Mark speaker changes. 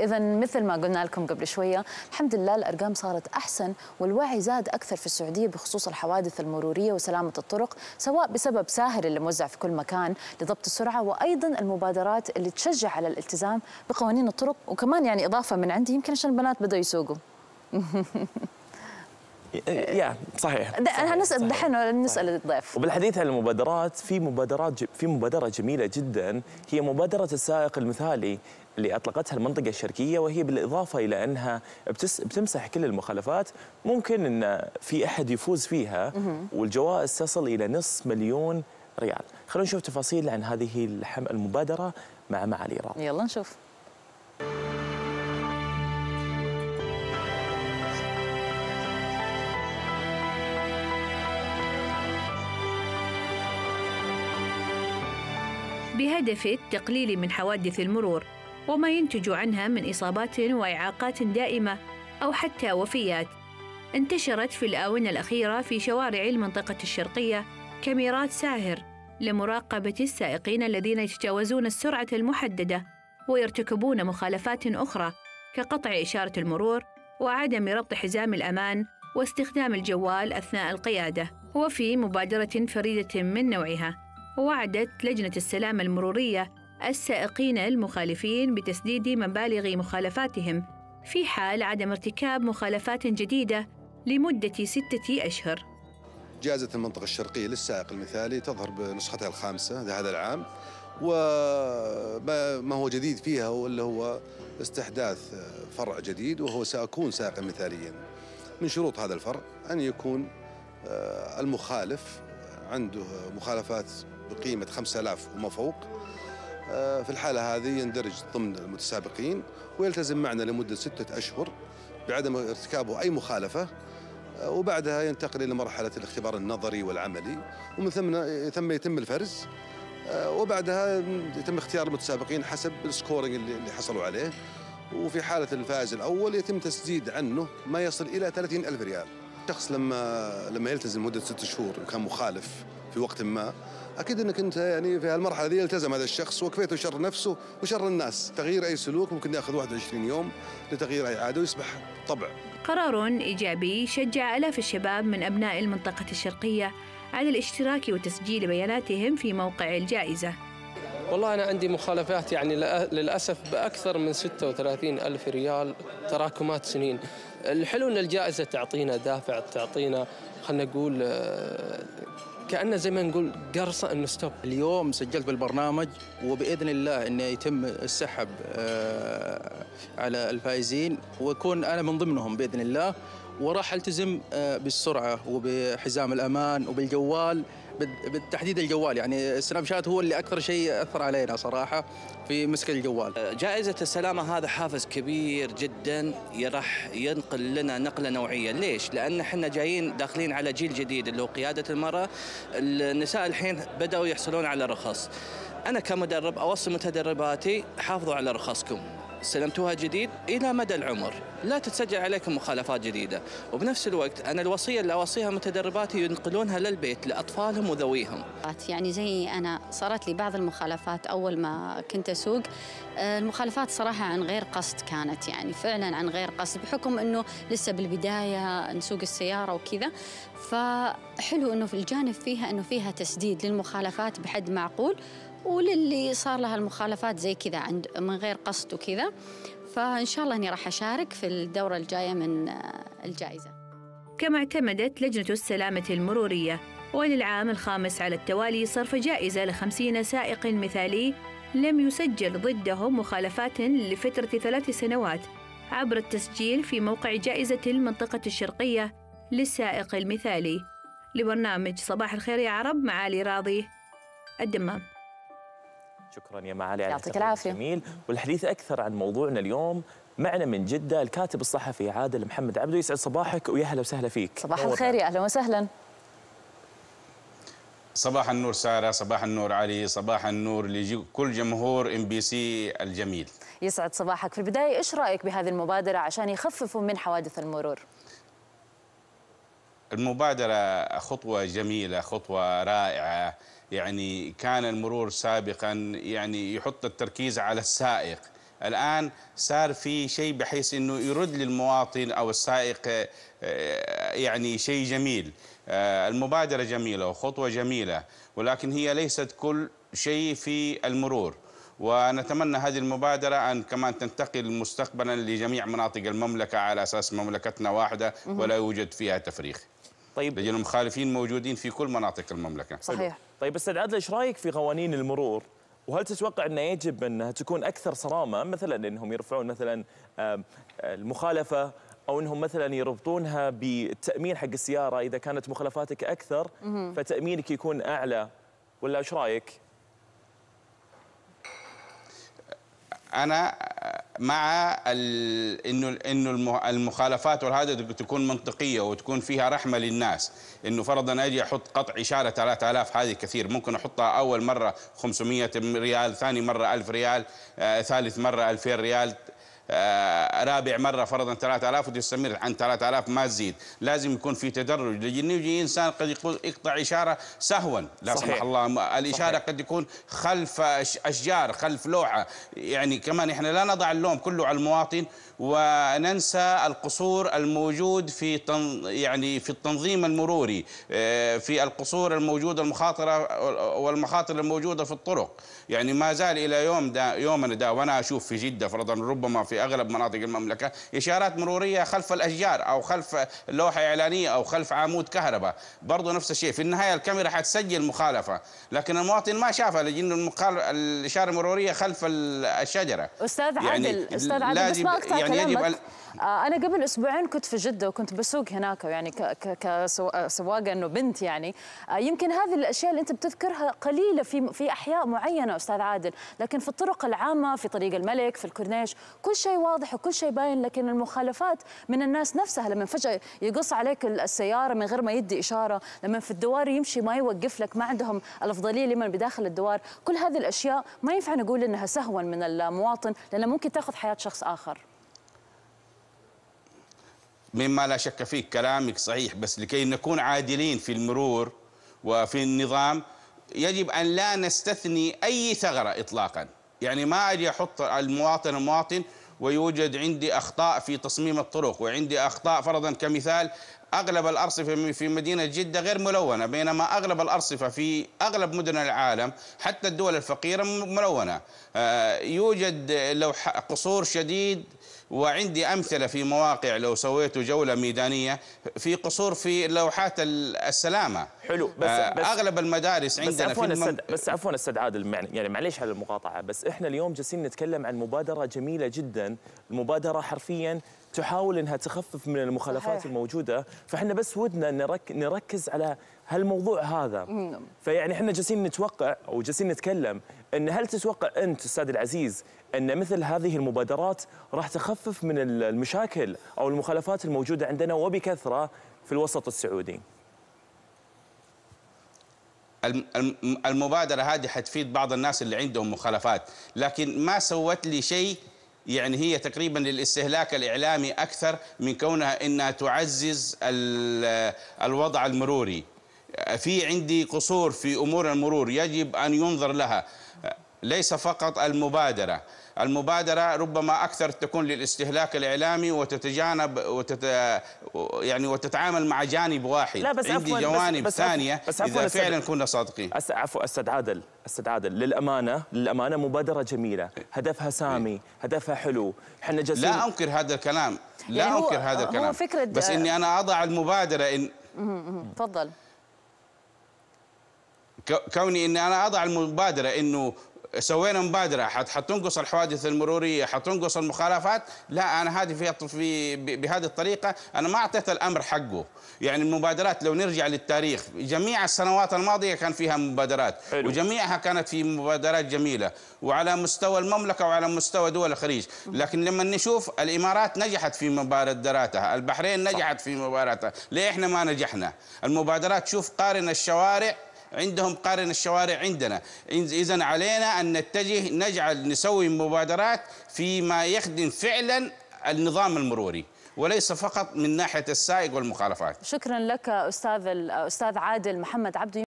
Speaker 1: اذا مثل ما قلنا لكم قبل شوية الحمد لله الأرقام صارت أحسن والوعي زاد أكثر في السعودية بخصوص الحوادث المرورية وسلامة الطرق سواء بسبب ساهر اللي موزع في كل مكان لضبط السرعة وأيضا المبادرات اللي تشجع على الالتزام بقوانين الطرق وكمان يعني إضافة من عندي يمكن عشان البنات بدأوا يسوقوا.
Speaker 2: يا صحيح
Speaker 1: نسال دحين نسأل الضيف؟
Speaker 2: وبالحديث عن المبادرات في مبادرات في مبادرة جميلة جدا. هي مبادرة السائق المثالي اللي أطلقتها المنطقة الشرقية وهي بالإضافة إلى أنها بتس بتمسح كل المخالفات. ممكن إن في أحد يفوز فيها والجوائز تصل إلى نصف مليون ريال. خلونا نشوف تفاصيل عن هذه المبادرة مع معالي راضي
Speaker 1: يلا نشوف.
Speaker 3: بهدف التقليل من حوادث المرور وما ينتج عنها من إصابات وإعاقات دائمة أو حتى وفيات. انتشرت في الآونة الأخيرة في شوارع المنطقة الشرقية كاميرات ساهر لمراقبة السائقين الذين يتجاوزون السرعة المحددة ويرتكبون مخالفات أخرى كقطع إشارة المرور وعدم ربط حزام الأمان واستخدام الجوال أثناء القيادة وفي مبادرة فريدة من نوعها. وعدت لجنة السلامة المرورية السائقين المخالفين بتسديد مبالغ مخالفاتهم في حال عدم ارتكاب مخالفات جديدة لمدة ستة أشهر.
Speaker 4: جائزة المنطقة الشرقية للسائق المثالي تظهر بنسختها الخامسة لهذا العام وما هو جديد فيها اللي هو استحداث فرع جديد وهو سأكون سائقا مثاليا. من شروط هذا الفرع أن يكون المخالف عنده مخالفات بقيمة 5000 وما فوق. في الحالة هذه يندرج ضمن المتسابقين ويلتزم معنا لمدة ستة أشهر بعدم ارتكابه أي مخالفة. وبعدها ينتقل إلى مرحلة الاختبار النظري والعملي ومن ثم ثم يتم الفرز. وبعدها يتم اختيار المتسابقين حسب السكورينج اللي حصلوا عليه. وفي حالة الفائز الأول يتم تسديد عنه ما يصل إلى 30 ألف ريال. شخص لما لما يلتزم مدة ست شهور وكان مخالف في وقت ما أكيد إنك أنت يعني في هالمرحلة دي يلتزم هذا الشخص وكفيته شر نفسه وشر الناس. تغيير أي سلوك ممكن يأخذ 21 يوم لتغيير أي عادة ويصبح طبع.
Speaker 3: قرار إيجابي شجع آلاف الشباب من أبناء المنطقة الشرقية على الاشتراك وتسجيل بياناتهم في موقع الجائزة.
Speaker 5: والله أنا عندي مخالفات يعني للأسف بأكثر من 36 ألف ريال تراكمات سنين. الحلو أن الجائزة تعطينا دافع تعطينا خلينا نقول كأنه زي ما نقول قرصة إنه ستوب
Speaker 6: اليوم سجلت بالبرنامج وبإذن الله إنه يتم السحب على الفائزين وأكون أنا من ضمنهم بإذن الله. وراح التزم بالسرعة وبحزام الأمان وبالجوال بالتحديد الجوال. يعني سناب شات هو اللي أكثر شيء أثر علينا صراحة في مسك الجوال.
Speaker 7: جائزة السلامه هذا حافز كبير جدا راح ينقل لنا نقلة نوعية. ليش؟ لأن إحنا جايين داخلين على جيل جديد اللي هو قيادة المرأة. النساء الحين بدأوا يحصلون على رخص. أنا كمدرب أوصي متدرباتي حافظوا على رخصكم. استلمتوها جديد إلى مدى العمر. لا تتسجل عليكم مخالفات جديدة. وبنفس الوقت أنا الوصية اللي أوصيها متدرباتي ينقلونها للبيت لأطفالهم وذويهم.
Speaker 8: يعني زي أنا صارت لي بعض المخالفات أول ما كنت أسوق. المخالفات صراحة عن غير قصد كانت يعني فعلا عن غير قصد بحكم إنه لسه بالبداية نسوق السيارة وكذا. فحلو إنه في الجانب فيها إنه فيها تسديد للمخالفات بحد معقول. وللي صار لها المخالفات زي كذا عند من غير قصد وكذا. فإن شاء الله أني راح أشارك في الدورة الجاية من الجائزة.
Speaker 3: كما اعتمدت لجنة السلامة المرورية وللعام الخامس على التوالي صرف جائزة لخمسين سائق مثالي لم يسجل ضدهم مخالفات لفترة ثلاث سنوات عبر التسجيل في موقع جائزة المنطقة الشرقية للسائق المثالي. لبرنامج صباح الخير يا عرب معالي راضي الدمام.
Speaker 2: شكرا يا معالي على
Speaker 1: يعطيك العافية.
Speaker 2: جميل والحديث أكثر عن موضوعنا اليوم معنا من جدة الكاتب الصحفي عادل محمد عبدو يسعد صباحك ويا أهلا وسهلا فيك.
Speaker 1: صباح الخير يا أهلا وسهلا.
Speaker 9: صباح النور سارة صباح النور علي صباح النور لكل جمهور إم بي سي الجميل.
Speaker 1: يسعد صباحك. في البداية إيش رأيك بهذه المبادرة عشان يخففوا من حوادث المرور؟
Speaker 9: المبادرة خطوة جميلة خطوة رائعة. يعني كان المرور سابقا يعني يحط التركيز على السائق. الآن صار في شيء بحيث أنه يرد للمواطن أو السائق آه، يعني شيء جميل. آه، المبادرة جميلة وخطوة جميلة ولكن هي ليست كل شيء في المرور. ونتمنى هذه المبادرة أن كمان تنتقل مستقبلا لجميع مناطق المملكة على أساس مملكتنا واحدة ولا يوجد فيها تفريق
Speaker 2: طيب.
Speaker 9: لأن المخالفين موجودين في كل مناطق المملكة.
Speaker 1: صحيح.
Speaker 2: طيب أستاذ عادل إيش رأيك في قوانين المرور؟ وهل تتوقع إنه يجب إنها تكون أكثر صرامة مثلا إنهم يرفعون مثلا آم، المخالفة أو إنهم مثلا يربطونها بالتامين حق السيارة؟ إذا كانت مخالفاتك أكثر فتأمينك يكون أعلى ولا إيش رأيك؟
Speaker 9: أنا مع. إنه إنه الم- المخالفات وهذا تكون منطقية وتكون فيها رحمة للناس إنه فرضا أجي أحط قطع إشارة 3000 هذه كثير ممكن أحطها أول مرة 500 ريال ثاني مرة 1000 ريال آه ثالث مرة 2000 ريال رابع مرة فرضا 3000 وتستمر عن 3000 ما تزيد. لازم يكون في تدرج. لأنه يجي إنسان قد يقطع إشارة سهوا لا
Speaker 2: صحيح.
Speaker 9: سمح الله. الاشاره
Speaker 2: صحيح.
Speaker 9: قد يكون خلف أشجار خلف لوحة. يعني كمان إحنا لا نضع اللوم كله على المواطن وننسى القصور الموجود في تن يعني في التنظيم المروري آه، في القصور الموجودة المخاطرة والمخاطر الموجودة في الطرق. يعني ما زال إلى يوم دا يومنا دا وأنا أشوف في جدة فرضا ربما في أغلب مناطق المملكة إشارات مرورية خلف الأشجار أو خلف لوحة إعلانية أو خلف عمود كهرباء. برضه نفس الشيء في النهاية الكاميرا حتسجل مخالفة لكن المواطن ما شافها لأنه المخال... الإشارة المرورية خلف ال- الشجرة.
Speaker 1: أستاذ
Speaker 9: يعني
Speaker 1: عادل أستاذ عادل بس ما أقطع
Speaker 9: يعني يجب
Speaker 1: كلامك.
Speaker 9: أن-
Speaker 1: آه، أنا قبل أسبوعين كنت في جدة وكنت بسوق هناك يعني ك- ك- كسوا- سواقه إنه بنت يعني. آه، يمكن هذه الأشياء اللي أنت بتذكرها قليلة في في أحياء معينة أستاذ عادل لكن في الطرق العامة في طريق الملك في الكورنيش كل شيء واضح وكل شيء باين لكن المخالفات من الناس نفسها لما فجأة يقص عليك السيارة من غير ما يدي إشارة لما في الدوار يمشي ما يوقف لك ما عندهم الأفضلية لمن بداخل الدوار كل هذه الأشياء ما ينفع نقول إنها سهوا من المواطن لانها ممكن تأخذ حياة شخص آخر.
Speaker 9: مما لا شك فيه كلامك صحيح بس لكي نكون عادلين في المرور وفي النظام يجب أن لا نستثني أي ثغرة إطلاقا. يعني ما أجي أحط المواطن المواطن ويوجد عندي أخطاء في تصميم الطرق وعندي أخطاء فرضا كمثال أغلب الأرصفة في مدينة جدة غير ملونة بينما أغلب الأرصفة في أغلب مدن العالم حتى الدول الفقيرة ملونة. آه، يوجد لو قصور شديد وعندي أمثلة في مواقع لو سويتوا جولة ميدانية في قصور في لوحات ال- السلامة.
Speaker 2: حلو، بس-
Speaker 9: آه،
Speaker 2: بس-
Speaker 9: أغلب المدارس
Speaker 2: بس
Speaker 9: عندنا
Speaker 2: عفوا
Speaker 9: في المم...
Speaker 2: أستاذ بس عفوا أستاذ عادل معني- يعني معليش على المقاطعه بس إحنا اليوم جالسين نتكلم عن مبادرة جميلة جدا المبادره حرفيا تحاول إنها تخفف من المخالفات
Speaker 1: صحيح.
Speaker 2: الموجودة فإحنا بس ودنا نرك نركز على هالموضوع هذا. فيعني إحنا جالسين نتوقع أو جالسين نتكلم إن هل تتوقع أنت أستاذ العزيز أن مثل هذه المبادرات راح تخفف من المشاكل أو المخالفات الموجودة عندنا وبكثرة في الوسط السعودي؟
Speaker 9: الم- الم- المبادرة هذه حتفيد بعض الناس اللي عندهم مخالفات لكن ما سوت لي شيء يعني هي تقريبا للاستهلاك الإعلامي أكثر من كونها إنها تعزز ال- الوضع المروري. في عندي قصور في أمور المرور يجب أن ينظر لها. ليس فقط المبادرة. المبادرة ربما أكثر تكون للاستهلاك الإعلامي وتتجانب وتت يعني وتتعامل مع جانب واحد.
Speaker 2: لا، بس
Speaker 9: عندي
Speaker 2: عفواً، بس-
Speaker 9: جوانب
Speaker 2: بس عفواً-
Speaker 9: ثانية
Speaker 2: بس عفواً
Speaker 9: إذا
Speaker 2: أستاذ-
Speaker 9: فعلا كنا صادقين.
Speaker 2: أس... عفوا أستاذ عادل أستاذ عادل للأمانة للأمانة مبادرة جميلة. هدفها سامي هدفها حلو. إحنا جالسين
Speaker 9: لا أنكر هذا الكلام. لا
Speaker 1: يعني هو-
Speaker 9: أنكر هذا
Speaker 1: هو
Speaker 9: الكلام.
Speaker 1: فكرة-
Speaker 9: بس إني أنا أضع المبادرة ان
Speaker 1: تفضل.
Speaker 9: كوني إني أنا أضع المبادرة إنه سوينا مبادرة. حت حتنقص الحوادث المرورية حتنقص المخالفات. لا أنا هذه في في بهذه الطريقة. أنا ما أعطيت الأمر حقه. يعني المبادرات لو نرجع للتاريخ جميع السنوات الماضية كان فيها مبادرات.
Speaker 2: حلو.
Speaker 9: وجميعها كانت في مبادرات جميلة. وعلى مستوى المملكة وعلى مستوى دول الخليج. لكن لما نشوف الإمارات نجحت في مبادراتها البحرين نجحت في مبادراتها ليه إحنا ما نجحنا؟ المبادرات شوف قارن الشوارع عندهم قارن الشوارع عندنا. اذا علينا أن نتجه نجعل نسوي مبادرات فيما يخدم فعلا النظام المروري وليس فقط من ناحية السائق والمخالفات.
Speaker 1: شكرا لك أستاذ الاستاذ عادل محمد عبده